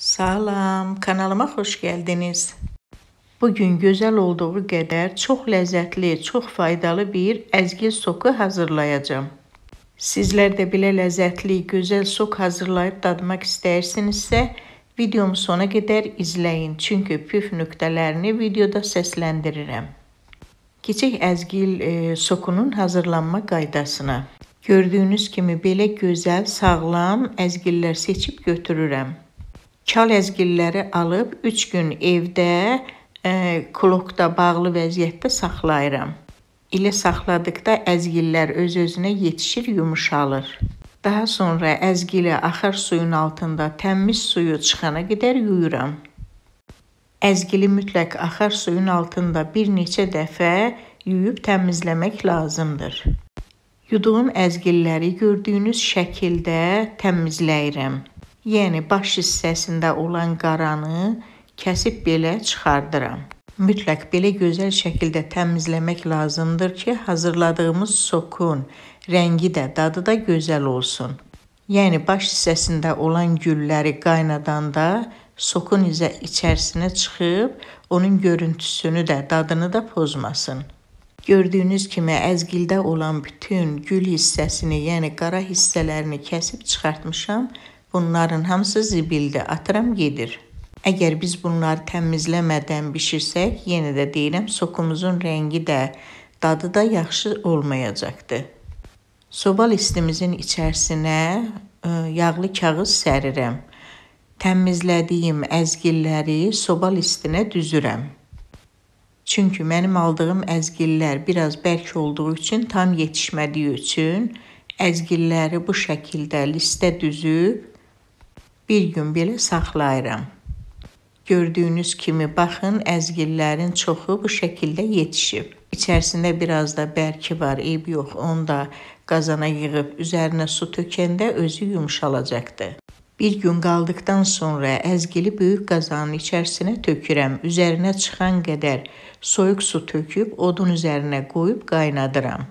Salam, kanalıma xoş gəldiniz. Bu gün gözəl olduğu qədər çox ləzzətli, çox faydalı bir əzgil soku hazırlayacağam. Sizlər də belə ləzzətli, gözəl sok hazırlayıb dadmaq istəyirsinizsə, videomu sona qədər izləyin, çünki püf nöqtələrini videoda səsləndirirəm. Keçək əzgil e, sokunun hazırlanma qaydasına. Gördüyünüz kimi belə gözəl, sağlam əzgillər seçib götürürəm. Kal əzgilləri alıb 3 gün evdə e, klokda bağlı vəziyyətdə saxlayıram. İlə saxladıqda əzgillər öz-özünə yetişir, yumşalır. Daha sonra əzgili axar suyun altında təmiz suyu çıxana qədər yuyuram. Əzgili mütləq axar suyun altında bir neçə dəfə yuyub təmizləmək lazımdır. Yuduğum əzgilləri gördüyünüz şəkildə təmizləyirəm. Yəni baş hissəsində olan qaranı kəsib belə çıxardıram. Mütləq belə gözəl şəkildə təmizləmək lazımdır ki, hazırladığımız sokun rəngi də, dadı da gözəl olsun. Yəni baş hissəsində olan gülləri qaynadanda sokun izə içərisinə çıxıb onun görüntüsünü də, dadını da pozmasın. Gördüyünüz kimi əzgildə olan bütün gül hissəsini, yəni qara hissələrini kəsib çıxartmışam. Bunların hamısı zibildir, atıram gedir. Əgər biz bunları təmizləmədən bişirsək, yenə də deyirəm, sokumuzun rəngi də, dadı da yaxşı olmayacaqdır. Soba listimizin içərisinə e, yağlı kağız sərirəm. Təmizlədiyim əzgilləri soba listinə düzürəm. Çünki mənim aldığım əzgillər biraz bərk olduğu üçün, tam yetişmədiyi üçün əzgilləri bu şəkildə listə düzüb bir gün belə saxlayıram. Gördüyünüz kimi baxın, əzgillərin çoxu bu şəkildə yetişib. İçərisində biraz da bərki var, eyb yox. Onu da qazana yığıb üzərinə su tökəndə özü yumşalacaqdır. Bir gün qaldıqdan sonra əzgili böyük qazanın içərisinə tökürəm. Üzərinə çıxan qədər soyuq su töküb odun üzərinə qoyub qaynadıram.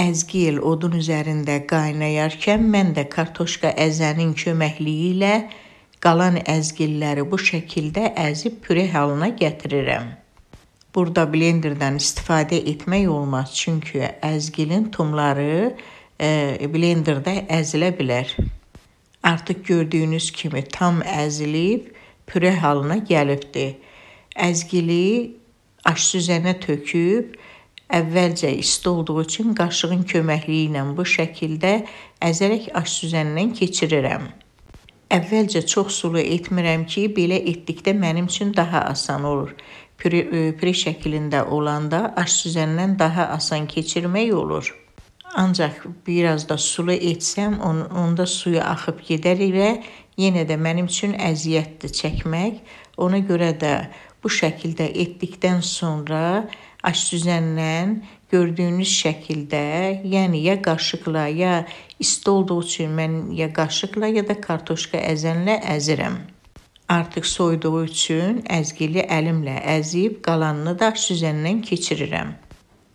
Əzgil odun üzərində qaynayarkən mən də kartoşka əzənin köməkliyi ilə qalan əzgilləri bu şəkildə əzib püre halına gətirirəm. Burada blenderdən istifadə etmək olmaz, çünki əzgilin tumları e, blenderdə əzilə bilər. Artıq gördüyünüz kimi tam əzilib püre halına gəlibdi. Əzgili aş süzənə töküb Əvvəlcə isti olduğu üçün qaşığın köməkliyi ilə bu şəkildə əzərək aş süzəndən keçirirəm. Əvvəlcə çox sulu etmirəm ki, belə etdikdə mənim üçün daha asan olur. Püre, püre şəklində olanda aş süzəndən daha asan keçirmək olur. Ancaq biraz da sulu etsəm, on, onda suyu axıb gedər və yenə də mənim üçün əziyyətdir çəkmək. Ona görə də bu şəkildə etdikdən sonra aş süzəndən gördüyünüz şəkildə, yəni ya qaşıqla, ya isti olduğu üçün mən ya qaşıqla, ya da kartoşka əzənlə əzirəm. Artıq soyuduğu üçün əzgili əlimlə əzib qalanını da aş süzəndən keçirirəm.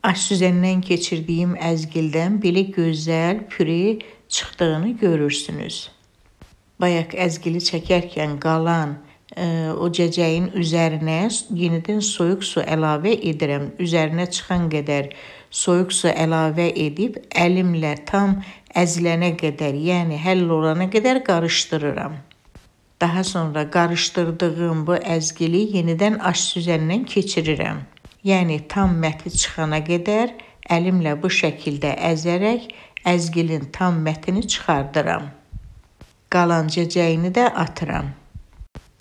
Aş süzəndən keçirdiyim əzgildən belə gözəl püre çıxdığını görürsünüz. Bayaq əzgili çəkərkən qalan o cəcəyin üzərinə yenidən soyuq su əlavə edirəm. Üzərinə çıxan qədər soyuq su əlavə edib əlimlə tam əzilənə qədər, yəni həll olana qədər qarışdırıram. Daha sonra qarışdırdığım bu əzgili yenidən aş süzəndən keçirirəm. Yəni tam məti çıxana qədər əlimlə bu şəkildə əzərək əzgilin tam mətini çıxardıram. Qalan cəcəyini də atıram.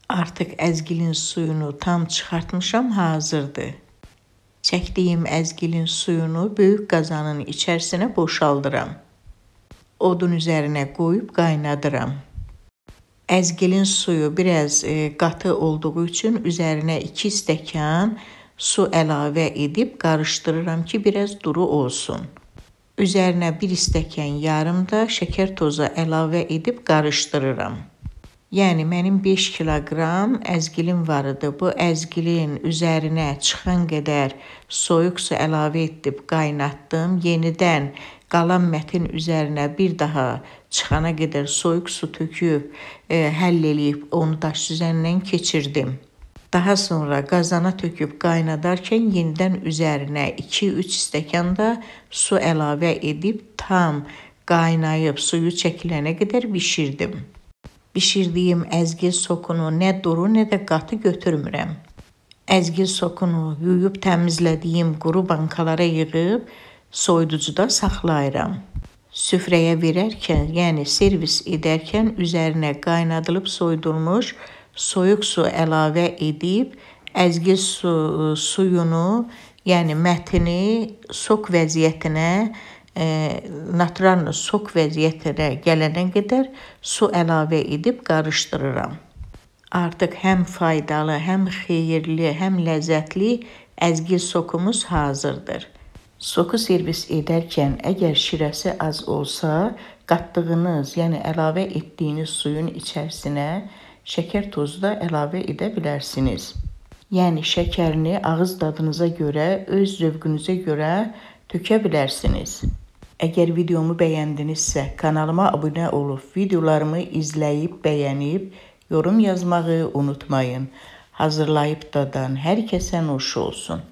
Artıq əzgilin suyunu tam çıxartmışam, hazırdır. Çəkdiyim əzgilin suyunu böyük qazanın içərisinə boşaldıram. Odun üzərinə qoyub qaynadıram. Əzgilin suyu biraz e, qatı olduğu üçün üzərinə 2 stəkan su əlavə edib qarışdırıram ki, biraz duru olsun. Üzərinə 1 stəkan yarım da şəkər tozu əlavə edib qarışdırıram. Yəni mənim 5 kiloqram əzgilim var idi. Bu əzgilin üzərinə çıxan qədər soyuq su əlavə etdim, qaynatdım. Yenidən qalan mətin üzərinə bir daha Çıxana qədər soyuq su töküb, e, həll eləyib onu daş düzəndən keçirdim. Daha sonra qazana töküb qaynadarkən yenidən üzərinə 2-3 stəkan da su əlavə edib tam qaynayıb suyu çəkilənə qədər bişirdim. Bişirdiyim əzgil sokunu nə duru, nə də qatı götürmürəm. Əzgil sokunu yuyub təmizlədiyim quru bankalara yığıb soyuducuda saxlayıram. Süfrəyə verərkən, yəni servis edərkən üzərinə qaynadılıb soyudulmuş soyuq su əlavə edib əzgil su, suyunu, yəni mətini sok vəziyyətinə natural sok vəziyyətinə gələnə qədər su əlavə edib qarışdırıram. Artıq həm faydalı, həm xeyirli, həm ləzzətli əzgil sokumuz hazırdır. Soku servis edərkən əgər şirəsi az olsa, qatdığınız, yəni əlavə etdiyiniz suyun içərisinə şəkər tozu da əlavə edə bilərsiniz. Yəni şəkərini ağız dadınıza görə, öz zövqünüzə görə tökə bilərsiniz. Əgər videomu bəyəndinizsə, kanalıma abunə olub, videolarımı izləyib, bəyənib, yorum yazmağı unutmayın. Hazırlayıb dadan hər kəsə nuş olsun.